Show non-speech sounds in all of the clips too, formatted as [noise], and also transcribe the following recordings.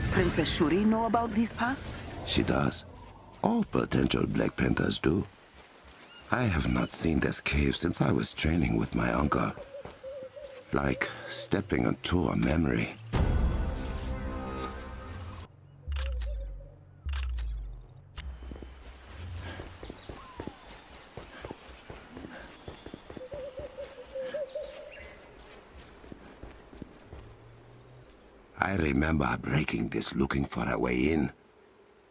Does Princess Shuri know about these paths? She does. All potential Black Panthers do. I have not seen this cave since I was training with my uncle. Like stepping into a memory. I remember breaking this looking for a way in.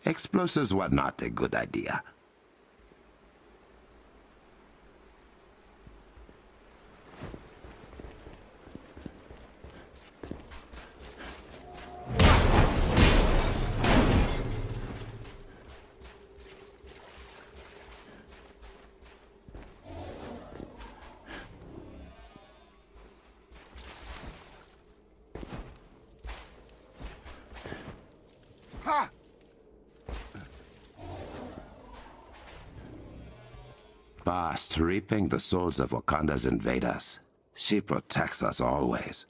Explosives were not a good idea. The souls of Wakanda's invaders. She protects us always.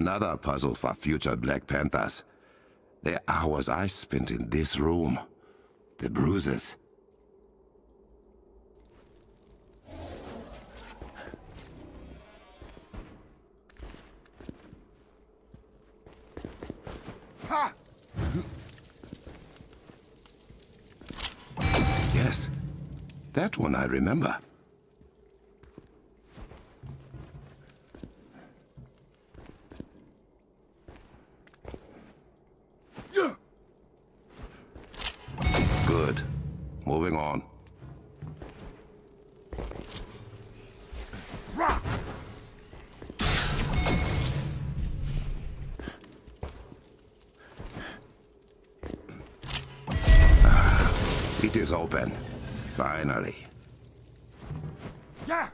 Another puzzle for future Black Panthers. The hours I spent in this room. The bruises. Yes, that one I remember. Good. On. It is open. Finally. Yeah.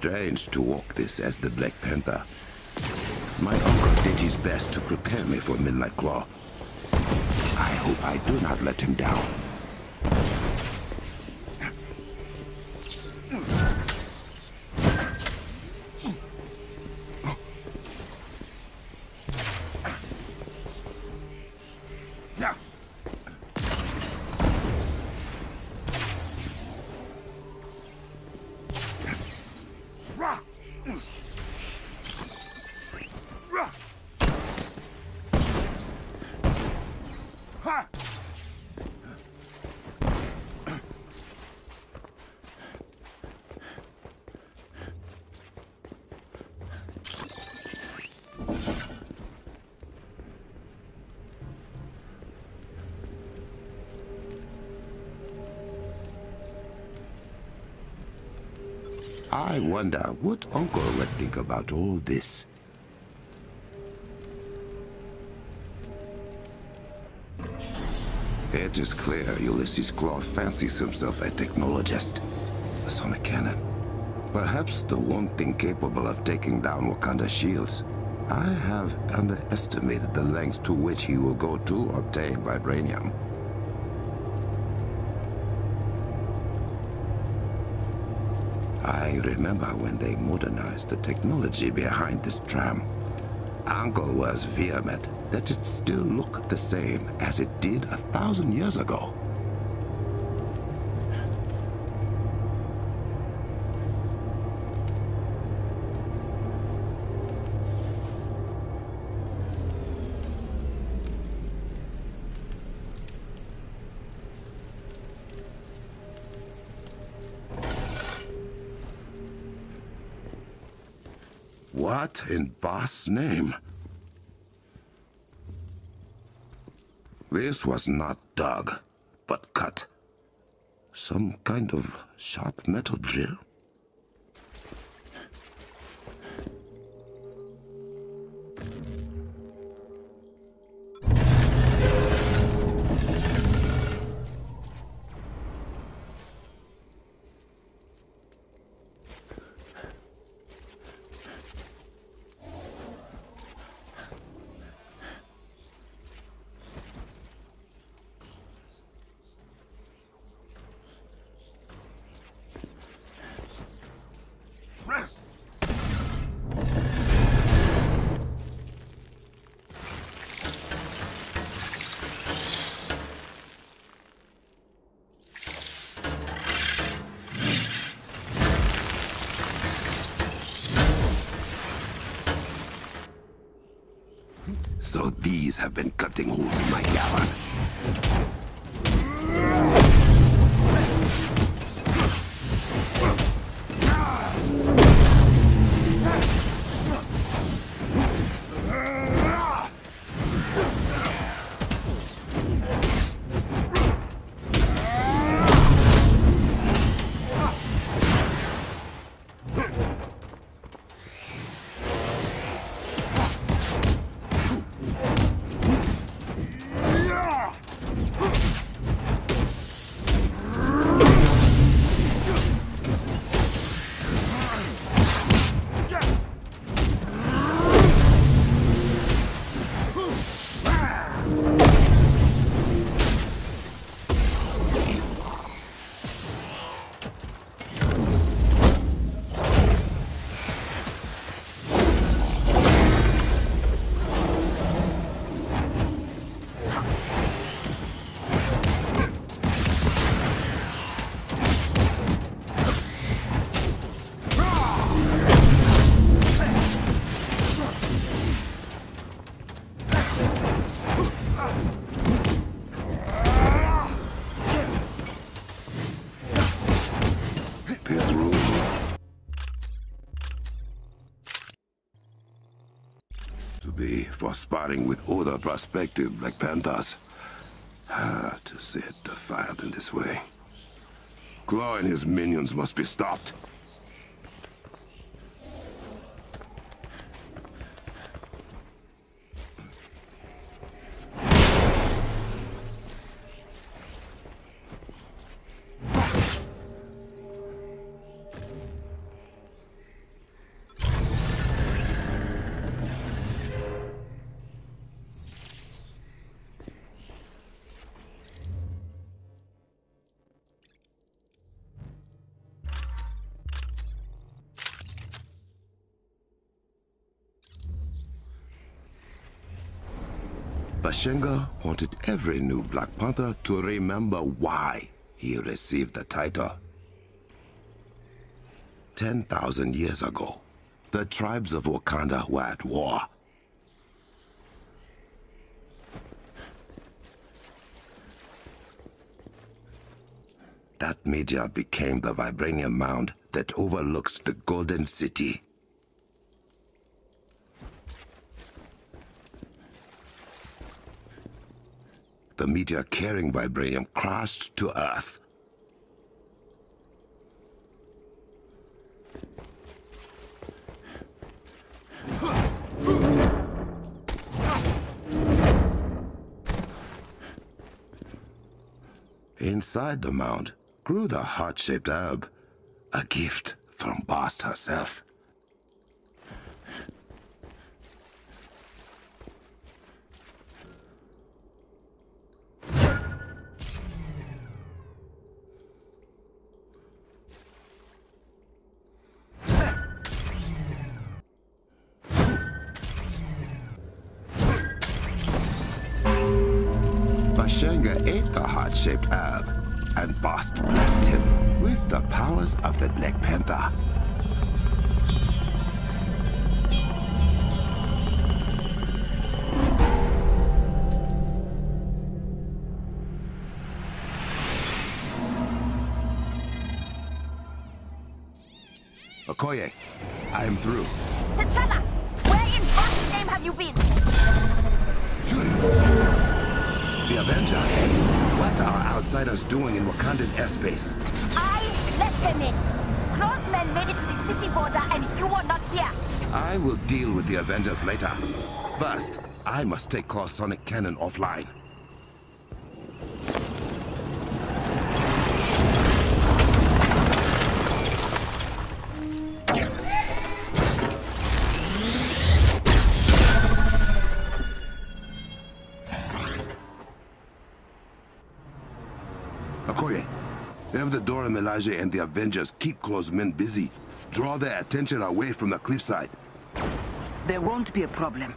Strange to walk this as the Black Panther. My uncle did his best to prepare me for Midnight Claw. I hope I do not let him down. I wonder what Uncle would think about all this. It is clear Ulysses Klaue fancies himself a technologist, a sonic cannon. Perhaps the one thing capable of taking down Wakanda's shields. I have underestimated the lengths to which he will go to obtain vibranium. I remember when they modernized the technology behind this tram. Uncle was vehement that it still looked the same as it did a thousand years ago. What in Bast's name? This was not dug, but cut. Some kind of sharp metal drill? These have been cutting holes in my gallon. Sparring with other prospective Black Panthers. Ah, to see it defiant in this way. Klaue and his minions must be stopped. Bashenga wanted every new Black Panther to remember why he received the title. 10,000 years ago, the tribes of Wakanda were at war. That media became the vibranium mound that overlooks the Golden City. The meteor carrying vibranium crashed to Earth. Inside the mound grew the heart-shaped herb, a gift from Bast herself. Okoye, I am through. T'Challa, where in God's name have you been? The Avengers. What are outsiders doing in Wakandan airspace? I let them in. Crossmen made it to the city border and you are not here. I will deal with the Avengers later. First, I must take Klaue's sonic cannon offline. The and the Avengers keep Klaue's men busy. Draw their attention away from the cliffside. There won't be a problem.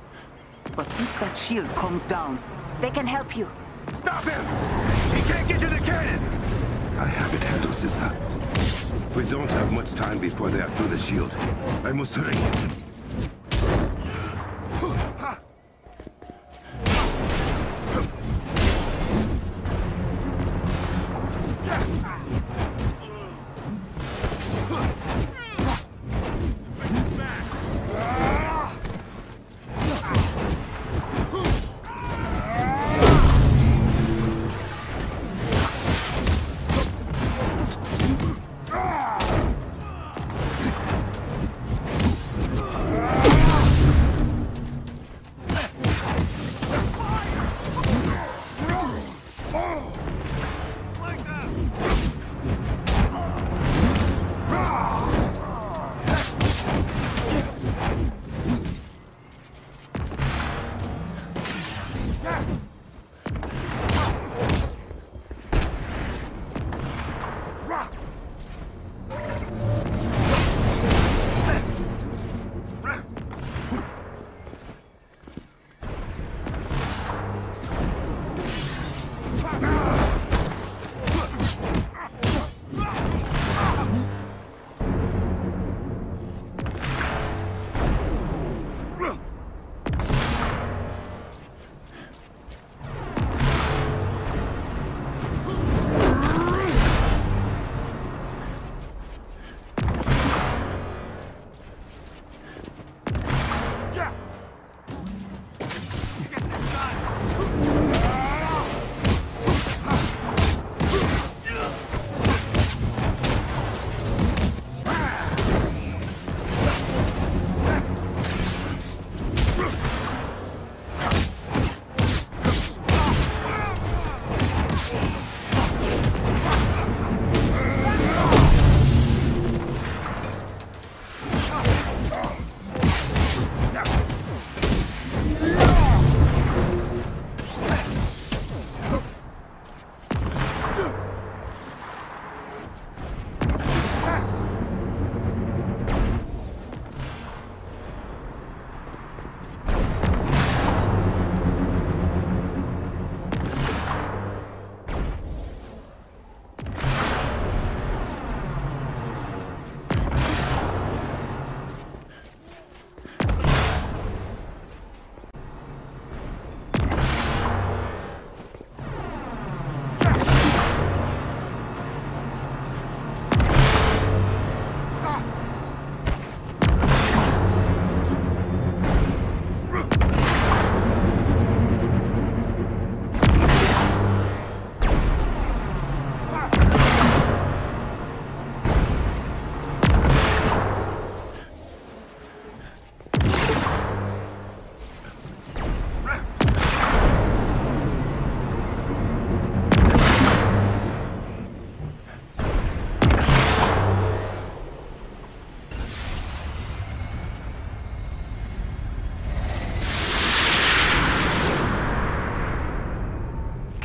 But if that shield comes down, They can help you. Stop him! He can't get to the cannon! I have it handled, sister. We don't have much time before they are through the shield. I must hurry.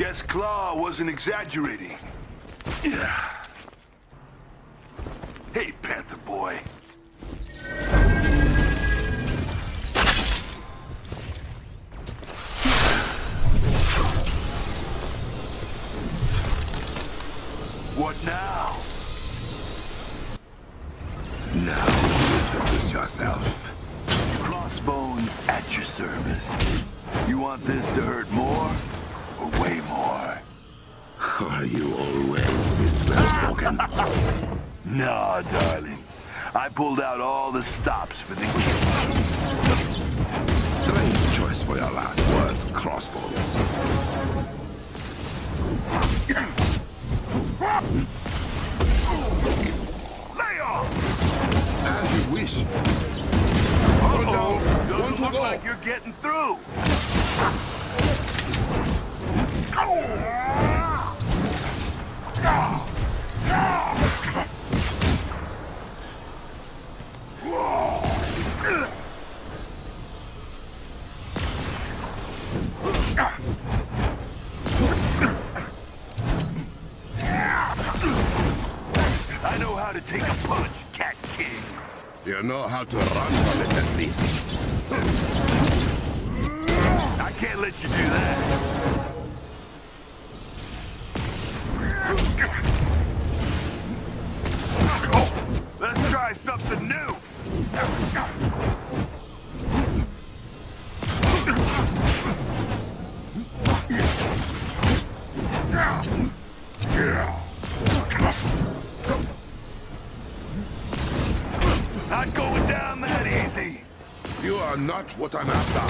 Guess Klaue wasn't exaggerating. Yeah. I pulled out all the stops for the kill. Strange choice for your last words, crossbones. Lay off! As you wish. Uh-oh. down. Doesn't look go. like you're getting through. I take a punch, Cat King. You know how to run from it at least. I can't let you do that. Let's try something new. Not what I'm after.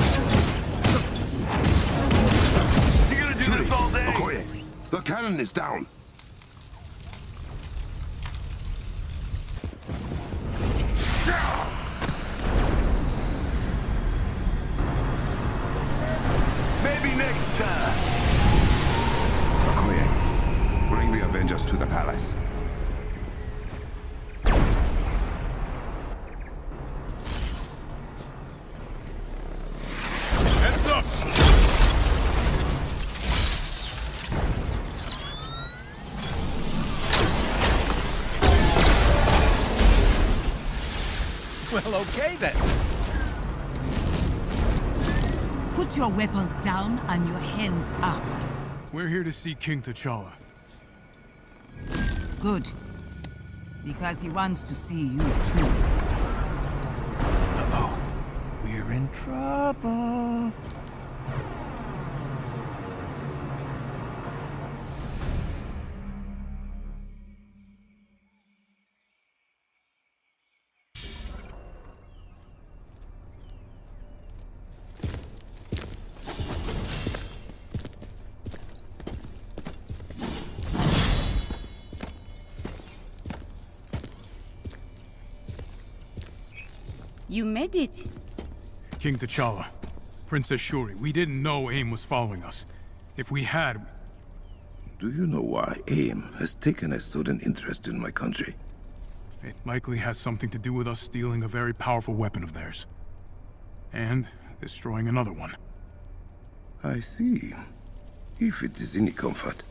You're gonna do this all day? Okoye, the cannon is down. Put your weapons down and your hands up. We're here to see King T'Challa. Good. Because he wants to see you too. Uh-oh. We're in trouble. You made it. King T'Challa. Princess Shuri, we didn't know AIM was following us. If we had, Do you know why AIM has taken a sudden interest in my country? it likely has something to do with us stealing a very powerful weapon of theirs. And destroying another one. I see. If it is any comfort,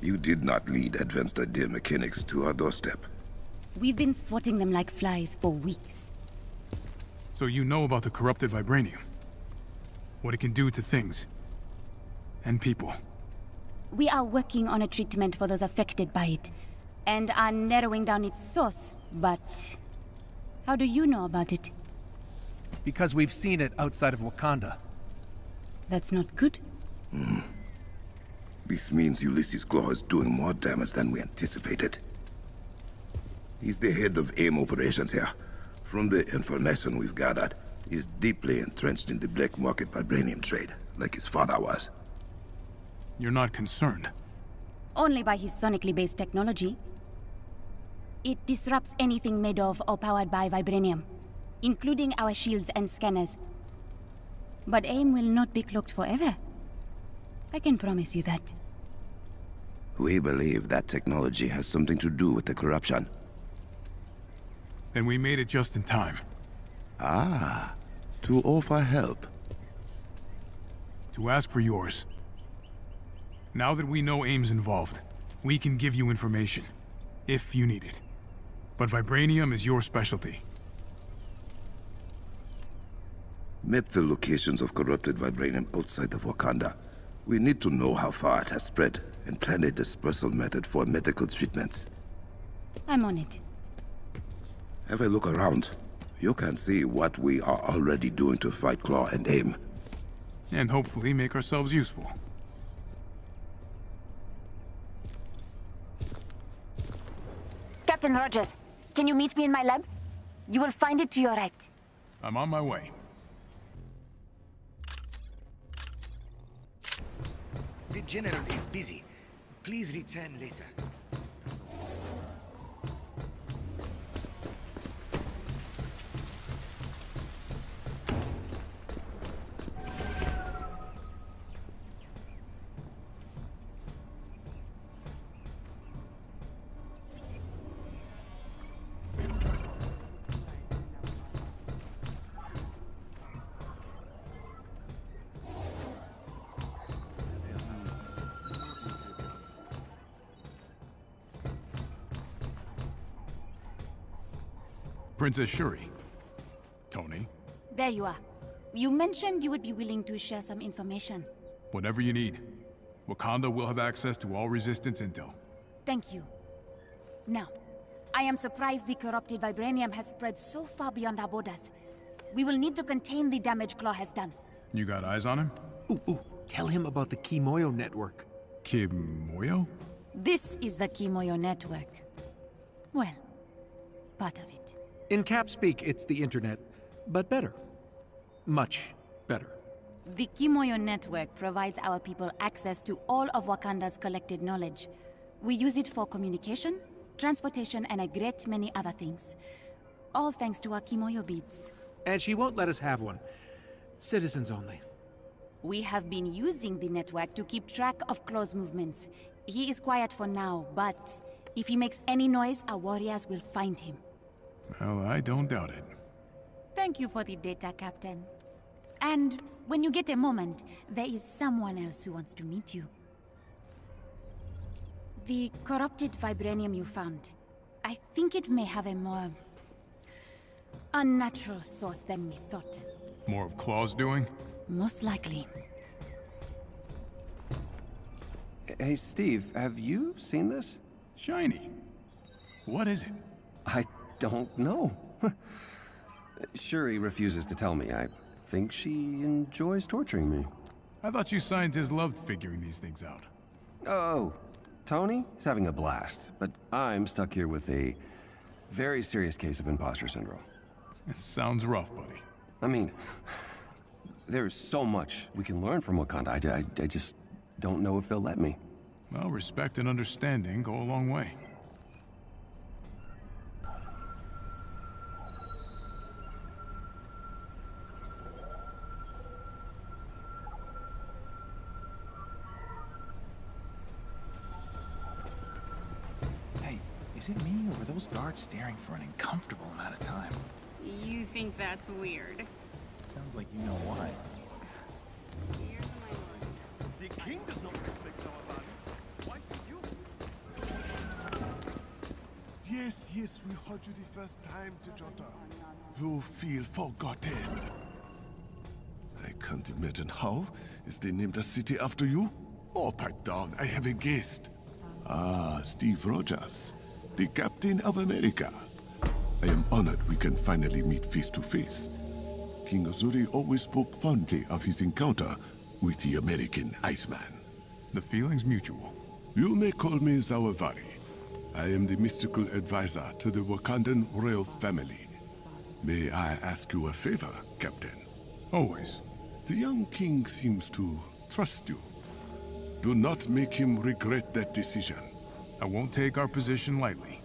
you did not lead advanced idea mechanics to our doorstep. We've been swatting them like flies for weeks. So you know about the corrupted vibranium. What it can do to things. And people. We are working on a treatment for those affected by it, and are narrowing down its source, but... How do you know about it? Because we've seen it outside of Wakanda. That's not good. Hmm. This means Ulysses Klaue is doing more damage than we anticipated. He's the head of AIM operations here. From the information we've gathered, he's deeply entrenched in the black market vibranium trade, like his father was. You're not concerned. Only by his sonically based technology. It disrupts anything made of or powered by vibranium, including our shields and scanners. But AIM will not be cloaked forever. I can promise you that. We believe that technology has something to do with the corruption. Then we made it just in time. Ah, to offer help. To ask for yours. Now that we know AIM's involved, we can give you information. If you need it. But vibranium is your specialty. Map the locations of corrupted vibranium outside of Wakanda. We need to know how far it has spread and plan a dispersal method for medical treatments. I'm on it. Have a look around. You can see what we are already doing to fight Klaue and AIM. And hopefully make ourselves useful. Captain Rogers, can you meet me in my lab? You will find it to your right. I'm on my way. The General is busy. Please return later. Princess Shuri. Tony, There you are. You mentioned you would be willing to share some information. whatever you need. Wakanda will have access to all Resistance intel. Thank you. Now, I am surprised the corrupted vibranium has spread so far beyond our borders. We will need to contain the damage Klaue has done. You got eyes on him? Ooh, ooh, tell him about the Kimoyo network. Kimoyo? This is the Kimoyo network. Well, part of it. In cap speak, it's the internet, but better. Much better. The Kimoyo network provides our people access to all of Wakanda's collected knowledge. We use it for communication, transportation, and a great many other things. All thanks to our Kimoyo beads. And she won't let us have one. Citizens only. We have been using the network to keep track of Klaue's movements. He is quiet for now, but if he makes any noise, our warriors will find him. Well, I don't doubt it. Thank you for the data, Captain. And when you get a moment, there is someone else who wants to meet you. The corrupted vibranium you found. I think it may have a more unnatural source than we thought. More of Klaue's doing? Most likely. Hey, Steve, have you seen this? Shiny. What is it? I don't know. [laughs] Shuri refuses to tell me. I think she enjoys torturing me. I thought you scientists loved figuring these things out. Oh, Tony? is having a blast, but I'm stuck here with a very serious case of imposter syndrome. It sounds rough, buddy. I mean, there's so much we can learn from Wakanda. I, I, I just don't know if they'll let me. Well, respect and understanding go a long way. Those staring for an uncomfortable amount of time? You think that's weird? Sounds like you know why. The king does not respect our value. Why should you? Yes, yes, we heard you the first time, Tejota. You feel forgotten. I can't imagine how. Is they named a city after you? Oh, pipe down, I have a guest. Ah, Steve Rogers, the Captain of America. I am honored we can finally meet face to face. King Azzuri always spoke fondly of his encounter with the American Iceman. The feeling's mutual. You may call me Zawavari. I am the mystical advisor to the Wakandan royal family. May I ask you a favor, Captain? Always. The young king seems to trust you. Do not make him regret that decision. I won't take our position lightly.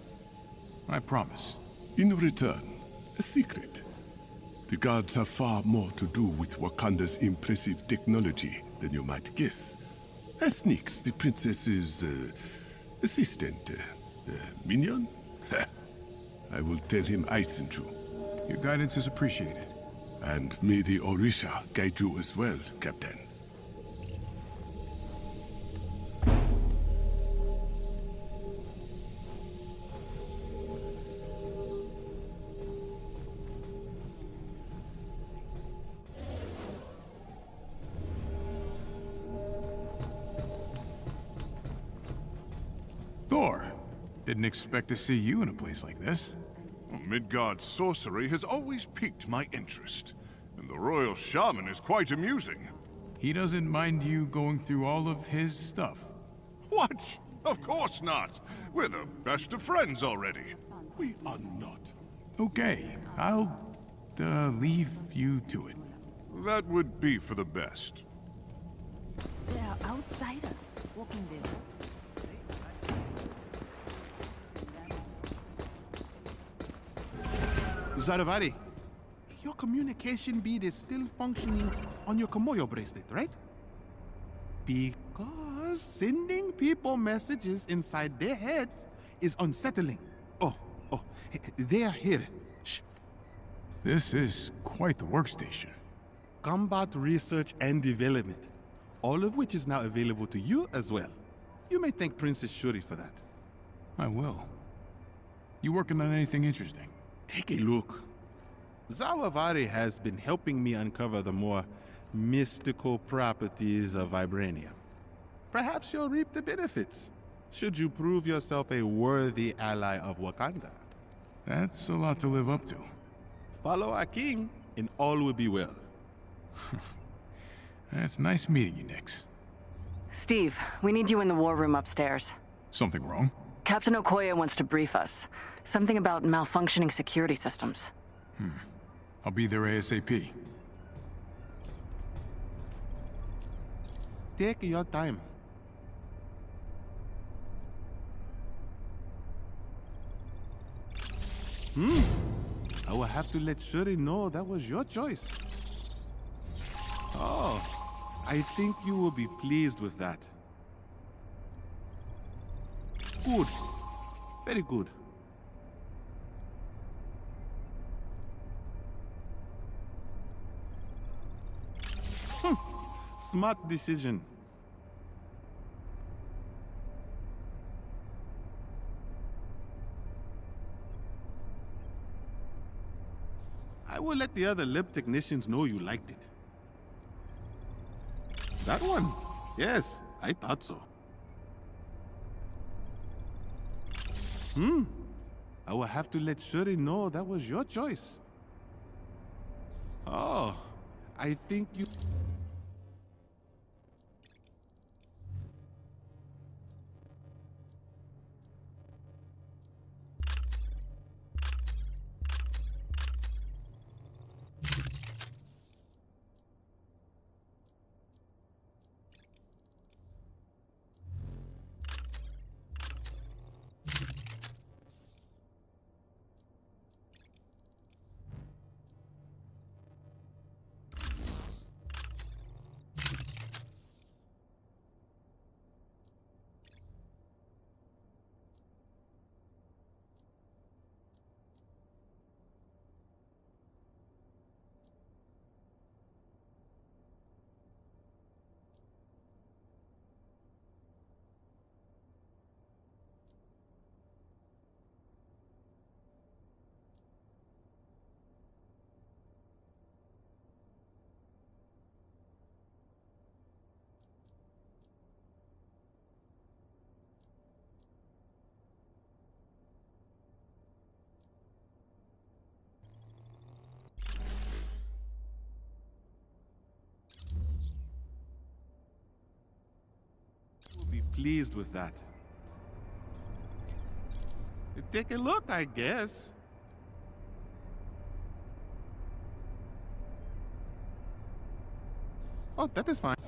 I promise. In return, a secret. The gods have far more to do with Wakanda's impressive technology than you might guess. As Nix, the princess's uh, assistant, uh, uh, minion? [laughs] I will tell him I sent you. Your guidance is appreciated. And may the Orisha guide you as well, Captain. Didn't expect to see you in a place like this. Midgard sorcery has always piqued my interest, and the royal shaman is quite amusing. He doesn't mind you going through all of his stuff. What? Of course not. We're the best of friends already. We are not. Okay, I'll uh, leave you to it. That would be for the best. They are outsiders walking there. Zawavari, your communication bead is still functioning on your Kimoyo bracelet, right? Because sending people messages inside their head is unsettling. Oh, oh, they are here. Shh. This is quite the workstation. Combat research and development, all of which is now available to you as well. You may thank Princess Shuri for that. I will. You working on anything interesting? Take a look. Zawavari has been helping me uncover the more mystical properties of vibranium. Perhaps you'll reap the benefits, should you prove yourself a worthy ally of Wakanda. That's a lot to live up to. Follow our king, and all will be well. [laughs] That's nice meeting you, Nix. Steve, we need you in the war room upstairs. Something wrong? Captain Okoye wants to brief us. Something about malfunctioning security systems. Hmm. I'll be there ASAP. Take your time. Hmm. I will have to let Shuri know that was your choice. Oh, I think you will be pleased with that. Good. Very good. Smart decision. I will let the other lab technicians know you liked it. That one? Yes, I thought so. Hmm. I will have to let Shuri know that was your choice. Oh, I think you... be pleased with that. Take a look, I guess. Oh, that is fine.